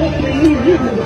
Oh, my God.